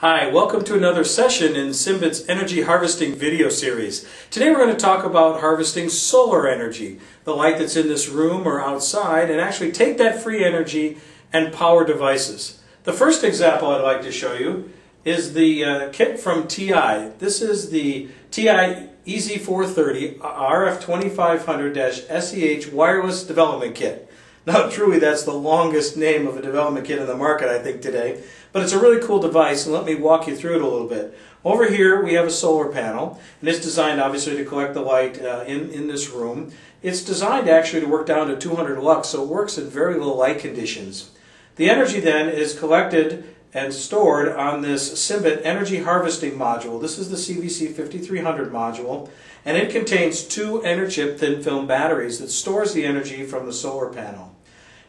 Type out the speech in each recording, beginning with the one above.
Hi, welcome to another session in Cymbet's Energy Harvesting video series. Today we're going to talk about harvesting solar energy, the light that's in this room or outside, and actually take that free energy and power devices. The first example I'd like to show you is the uh, kit from TI. This is the TI EZ430 RF2500-SEH wireless development kit. Now, truly, that's the longest name of a development kit in the market, I think, today. But it's a really cool device, and let me walk you through it a little bit. Over here, we have a solar panel, and it's designed, obviously, to collect the light uh, in, in this room. It's designed, actually, to work down to 200 lux, so it works in very low light conditions. The energy, then, is collected and stored on this Cymbet energy harvesting module. This is the CBC 5300 module, and it contains two Enerchip thin film batteries that stores the energy from the solar panel.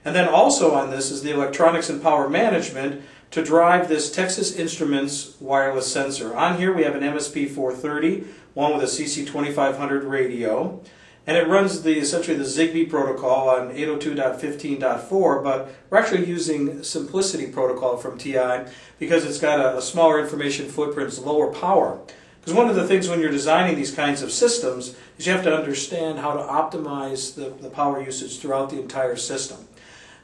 And then also on this is the electronics and power management to drive this Texas Instruments wireless sensor. On here we have an MSP 430, one with a CC2500 radio, and it runs the essentially the Zigbee protocol on 802.15.4, but we're actually using SimpliciTI protocol from TI because it's got a, a smaller information footprint, it's lower power. Because one of the things when you're designing these kinds of systems is you have to understand how to optimize the, the power usage throughout the entire system.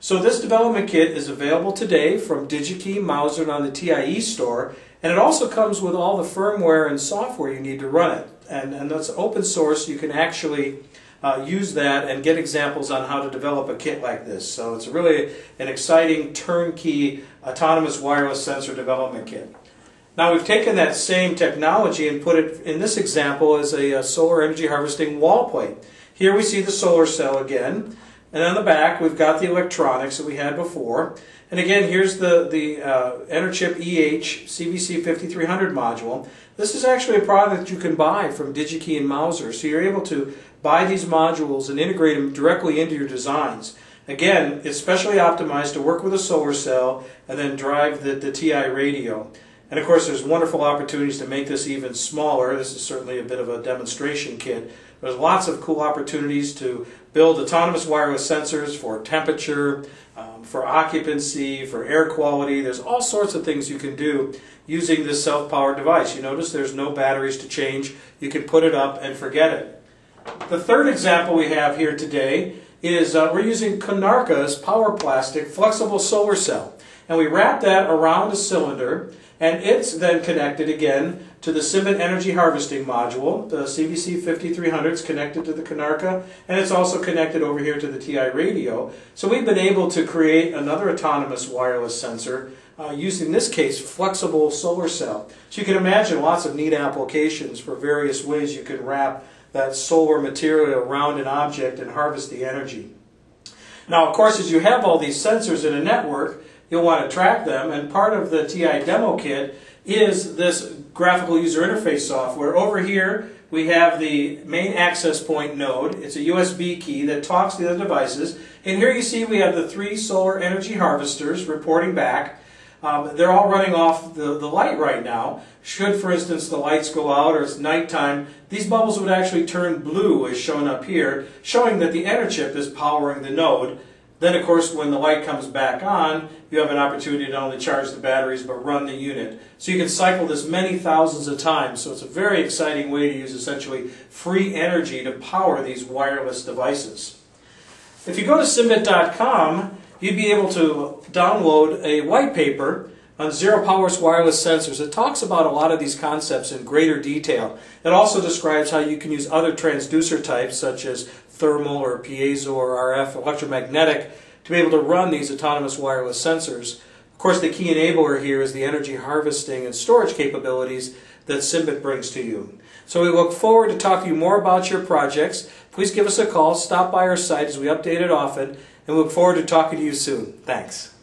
So this development kit is available today from DigiKey, Mouser, and on the TIE store, and it also comes with all the firmware and software you need to run it. And, and that's open source. You can actually uh, use that and get examples on how to develop a kit like this. So it's really an exciting turnkey autonomous wireless sensor development kit. Now we've taken that same technology and put it in this example as a, a solar energy harvesting wall plate. Here we see the solar cell again. And on the back, we've got the electronics that we had before. And again, here's the, the uh, EH CBC 5300 module. This is actually a product you can buy from DigiKey and Mouser. So you're able to buy these modules and integrate them directly into your designs. Again, it's specially optimized to work with a solar cell and then drive the, the TI radio. And of course, there's wonderful opportunities to make this even smaller. This is certainly a bit of a demonstration kit. There's lots of cool opportunities to build autonomous wireless sensors for temperature, um, for occupancy, for air quality. There's all sorts of things you can do using this self-powered device. You notice there's no batteries to change. You can put it up and forget it. The third example we have here today is uh, we're using Konarka's Power Plastic Flexible Solar Cell. And we wrap that around a cylinder and it's then connected again to the Cymbet Energy Harvesting Module. The CBC 5300 is connected to the Konarka, and it's also connected over here to the TI radio. So we've been able to create another autonomous wireless sensor uh, using, in this case, flexible solar cell. So you can imagine lots of neat applications for various ways you can wrap that solar material around an object and harvest the energy. Now, of course, as you have all these sensors in a network, you'll want to track them. And part of the TI demo kit is this graphical user interface software. Over here, we have the main access point node. It's a USB key that talks to the other devices. And here you see we have the three solar energy harvesters reporting back. Um, they're all running off the, the light right now. Should, for instance, the lights go out or it's nighttime, these bubbles would actually turn blue as shown up here, showing that the Enerchip is powering the node. Then, of course, when the light comes back on, you have an opportunity to not only charge the batteries, but run the unit. So you can cycle this many thousands of times. So it's a very exciting way to use essentially free energy to power these wireless devices. If you go to Cymbet.com, you'd be able to download a white paper on Zero Power's wireless sensors. It talks about a lot of these concepts in greater detail. It also describes how you can use other transducer types such as thermal or piezo or RF electromagnetic to be able to run these autonomous wireless sensors. Of course, the key enabler here is the energy harvesting and storage capabilities that Cymbet brings to you. So we look forward to talking more about your projects. Please give us a call, stop by our site as we update it often, and we look forward to talking to you soon. Thanks.